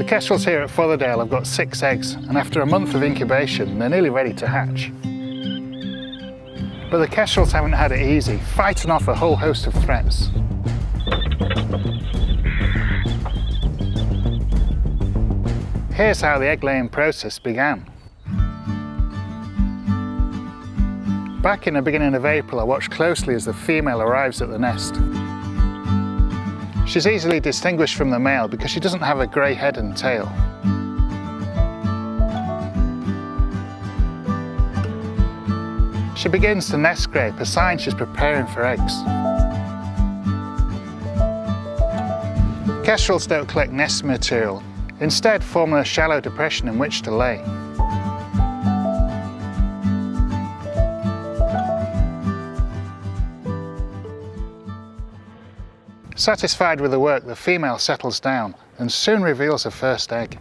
The kestrels here at Fotherdale have got six eggs and after a month of incubation they're nearly ready to hatch. But the kestrels haven't had it easy, fighting off a whole host of threats. Here's how the egg laying process began. Back in the beginning of April I watched closely as the female arrives at the nest. She's easily distinguished from the male because she doesn't have a grey head and tail. She begins to nest scrape, a sign she's preparing for eggs. Kestrels don't collect nest material, instead forming a shallow depression in which to lay. Satisfied with the work, the female settles down and soon reveals her first egg.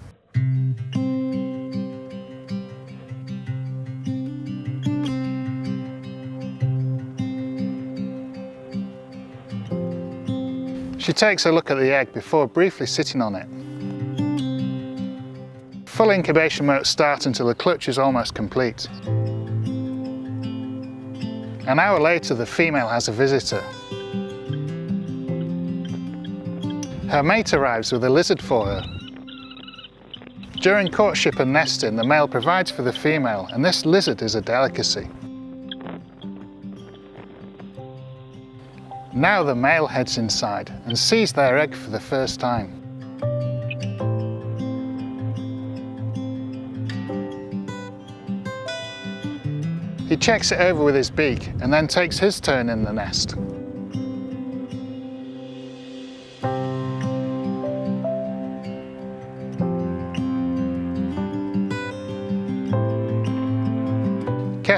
She takes a look at the egg before briefly sitting on it. Full incubation won't start until the clutch is almost complete. An hour later, the female has a visitor. Her mate arrives with a lizard for her. During courtship and nesting, the male provides for the female, and this lizard is a delicacy. Now the male heads inside and sees their egg for the first time. He checks it over with his beak and then takes his turn in the nest.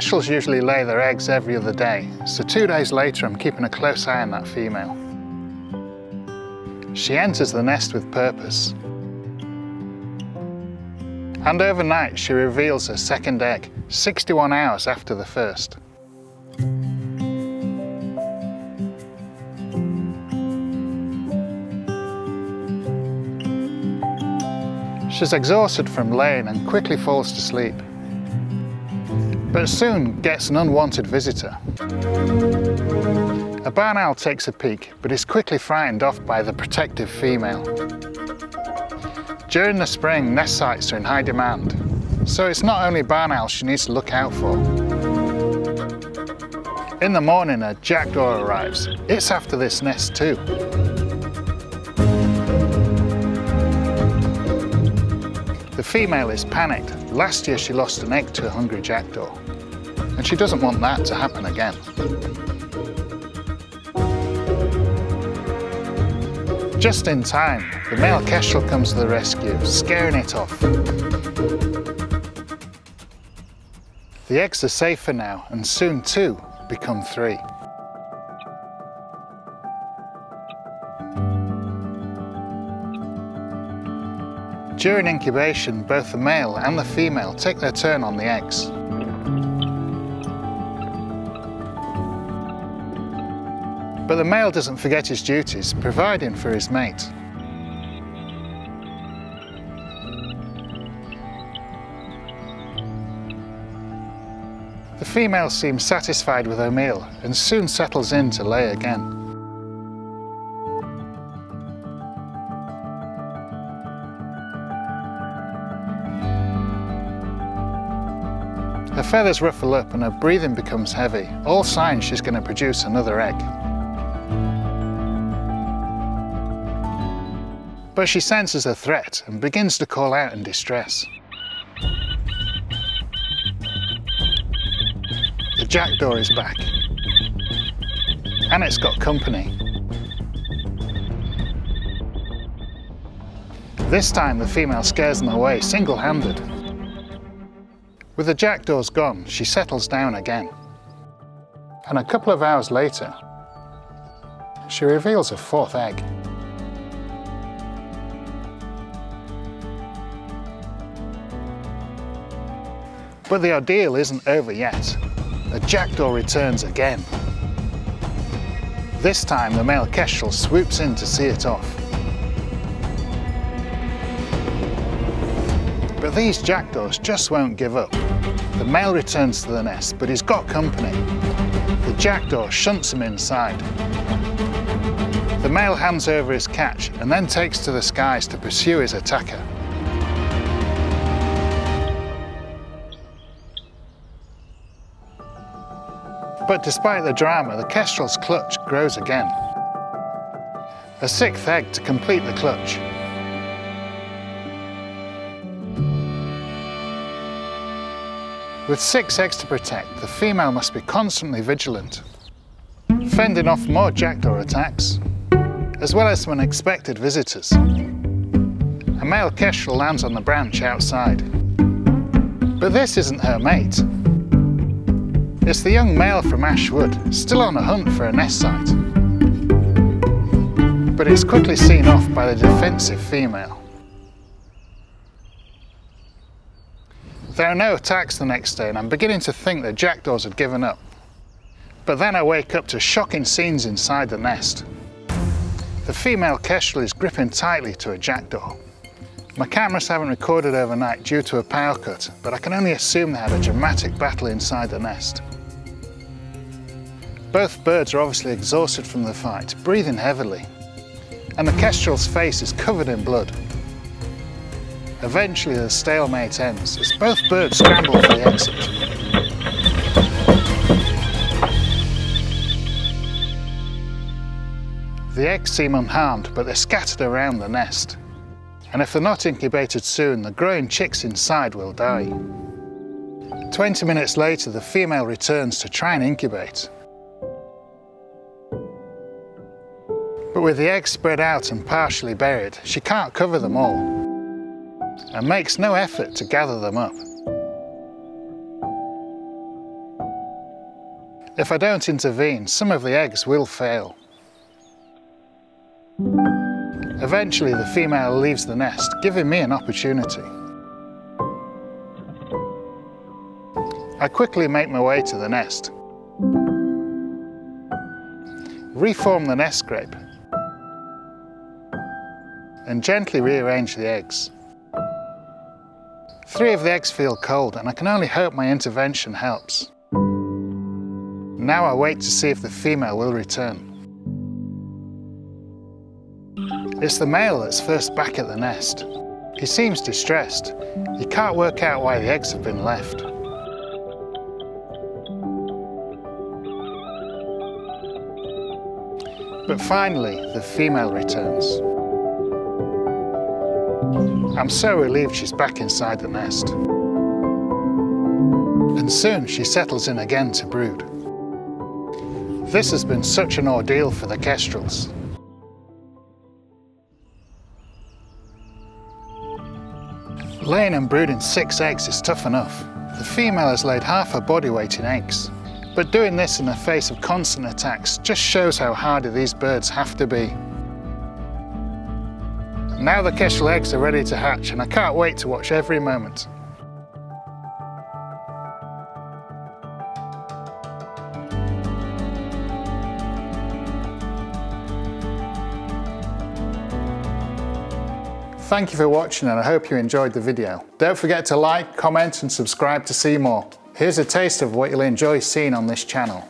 Kestrels usually lay their eggs every other day, so two days later I'm keeping a close eye on that female. She enters the nest with purpose. And overnight she reveals her second egg, 61 hours after the first. She's exhausted from laying and quickly falls to sleep but soon gets an unwanted visitor. A barn owl takes a peek, but is quickly frightened off by the protective female. During the spring, nest sites are in high demand, so it's not only barn owls she needs to look out for. In the morning, a jackdaw arrives. It's after this nest too. The female is panicked. Last year she lost an egg to a hungry jackdaw, and she doesn't want that to happen again. Just in time, the male kestrel comes to the rescue, scaring it off. The eggs are safer now, and soon two become three. During incubation, both the male and the female take their turn on the eggs. But the male doesn't forget his duties, providing for his mate. The female seems satisfied with her meal and soon settles in to lay again. Her feathers ruffle up and her breathing becomes heavy, all signs she's going to produce another egg. But she senses a threat and begins to call out in distress. The jackdaw is back. And it's got company. This time the female scares them away single-handed. With the jackdaws gone, she settles down again. And a couple of hours later, she reveals a fourth egg. But the ordeal isn't over yet. The jackdaw returns again. This time the male kestrel swoops in to see it off. But these jackdaws just won't give up. The male returns to the nest, but he's got company. The jackdaw shunts him inside. The male hands over his catch and then takes to the skies to pursue his attacker. But despite the drama, the kestrel's clutch grows again. A sixth egg to complete the clutch. With six eggs to protect, the female must be constantly vigilant, fending off more jackdaw attacks, as well as some unexpected visitors. A male kestrel lands on the branch outside. But this isn't her mate. It's the young male from Ashwood, still on a hunt for a nest site. But it's quickly seen off by the defensive female. There are no attacks the next day and I'm beginning to think the jackdaws had given up. But then I wake up to shocking scenes inside the nest. The female kestrel is gripping tightly to a jackdaw. My cameras haven't recorded overnight due to a power cut, but I can only assume they had a dramatic battle inside the nest. Both birds are obviously exhausted from the fight, breathing heavily, and the kestrel's face is covered in blood. Eventually the stalemate ends as both birds scramble for the exit. The eggs seem unharmed, but they're scattered around the nest. And if they're not incubated soon, the growing chicks inside will die. 20 minutes later, the female returns to try and incubate. But with the eggs spread out and partially buried, she can't cover them all and makes no effort to gather them up. If I don't intervene, some of the eggs will fail. Eventually the female leaves the nest, giving me an opportunity. I quickly make my way to the nest. Reform the nest scrape and gently rearrange the eggs. Three of the eggs feel cold and I can only hope my intervention helps. Now I wait to see if the female will return. It's the male that's first back at the nest. He seems distressed. He can't work out why the eggs have been left. But finally, the female returns. I'm so relieved she's back inside the nest. And soon she settles in again to brood. This has been such an ordeal for the kestrels. Laying and brooding six eggs is tough enough. The female has laid half her body weight in eggs. But doing this in the face of constant attacks just shows how hardy these birds have to be. Now the kestrel eggs are ready to hatch and I can't wait to watch every moment. Thank you for watching and I hope you enjoyed the video. Don't forget to like, comment and subscribe to see more. Here's a taste of what you'll enjoy seeing on this channel.